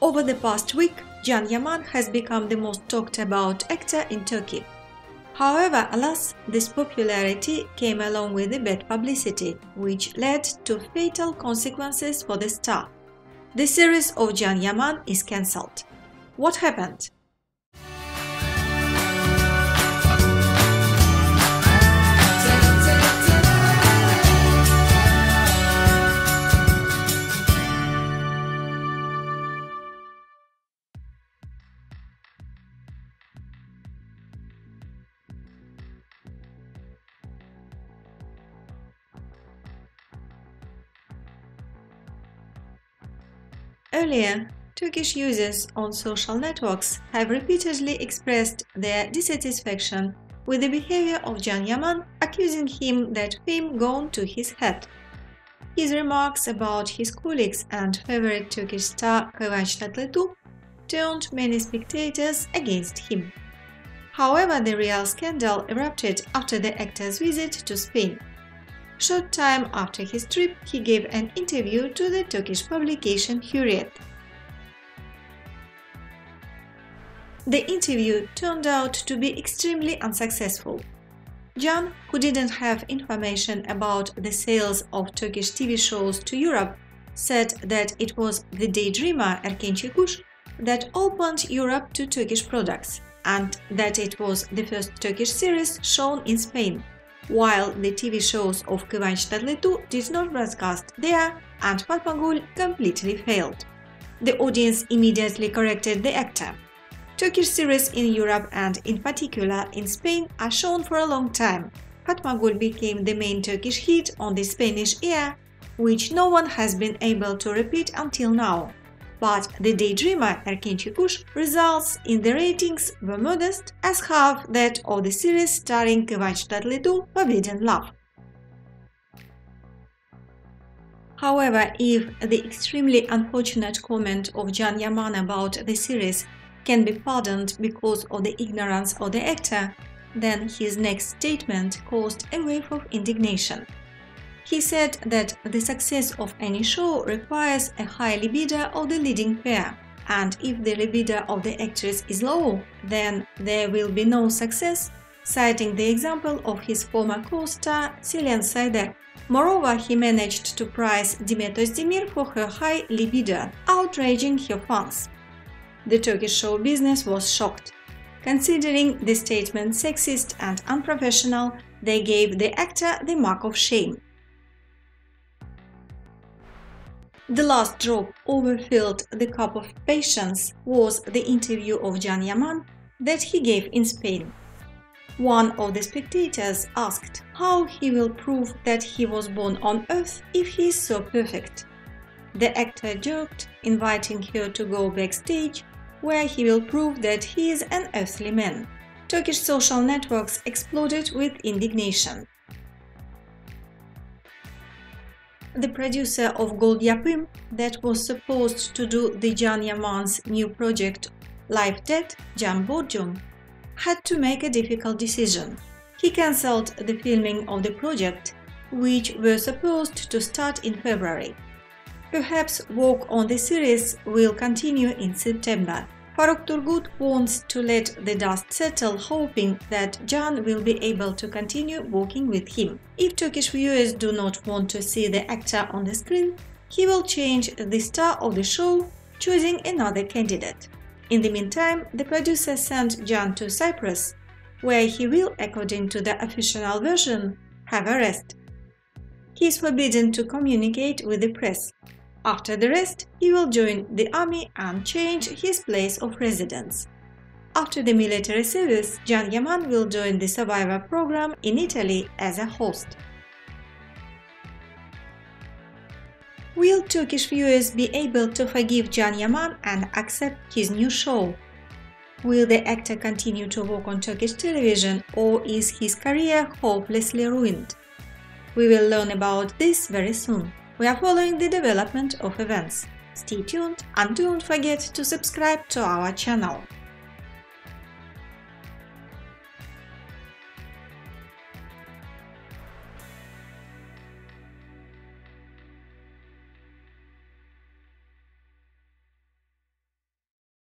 Over the past week, Can Yaman has become the most talked about actor in Turkey. However, alas, this popularity came along with the bad publicity, which led to fatal consequences for the star. The series of Can Yaman is cancelled. What happened? Earlier, Turkish users on social networks have repeatedly expressed their dissatisfaction with the behavior of Can Yaman, accusing him that fame gone to his head. His remarks about his colleagues and favorite Turkish star Kıvanç Tatlıtuğ turned many spectators against him. However, the real scandal erupted after the actor's visit to Spain. Short time after his trip, he gave an interview to the Turkish publication Hürriyet. The interview turned out to be extremely unsuccessful. Can, who didn't have information about the sales of Turkish TV shows to Europe, said that it was the daydreamer Erkenci Kuş that opened Europe to Turkish products and that it was the first Turkish series shown in Spain while the TV shows of Kıvanç did not broadcast there and Fatma Gül completely failed. The audience immediately corrected the actor. Turkish series in Europe and in particular in Spain are shown for a long time. Fatma Gül became the main Turkish hit on the Spanish air, which no one has been able to repeat until now but the Daydreamer Erkenci Kuş results in the ratings were modest as half that of the series starring Kıvanç Tatlıtuğ Forbidden Love. However, if the extremely unfortunate comment of Can Yaman about the series can be pardoned because of the ignorance of the actor, then his next statement caused a wave of indignation. He said that the success of any show requires a high libido of the leading pair, and if the libido of the actress is low, then there will be no success, citing the example of his former co-star Selen Soyder. Moreover, he managed to praise Demet Özdemir for her high libido, outraging her fans. The Turkish show business was shocked. Considering the statement sexist and unprofessional, they gave the actor the mark of shame. The last drop overfilled the cup of patience was the interview of Can Yaman that he gave in Spain. One of the spectators asked how he will prove that he was born on earth if he is so perfect. The actor joked, inviting her to go backstage, where he will prove that he is an earthly man. Turkish social networks exploded with indignation. The producer of Gold Yapım that was supposed to do the Can Yaman's new project Life Dead, Can Borcum, had to make a difficult decision. He cancelled the filming of the project, which were supposed to start in February. Perhaps work on the series will continue in September. Faruk Turgut wants to let the dust settle, hoping that Can will be able to continue working with him. If Turkish viewers do not want to see the actor on the screen, he will change the star of the show, choosing another candidate. In the meantime, the producer sent Can to Cyprus, where he will, according to the official version, have a rest. He is forbidden to communicate with the press. After the rest, he will join the army and change his place of residence. After the military service, Can Yaman will join the Survivor program in Italy as a host. Will Turkish viewers be able to forgive Can Yaman and accept his new show? Will the actor continue to work on Turkish television or is his career hopelessly ruined? We will learn about this very soon. We are following the development of events. Stay tuned and don't forget to subscribe to our channel.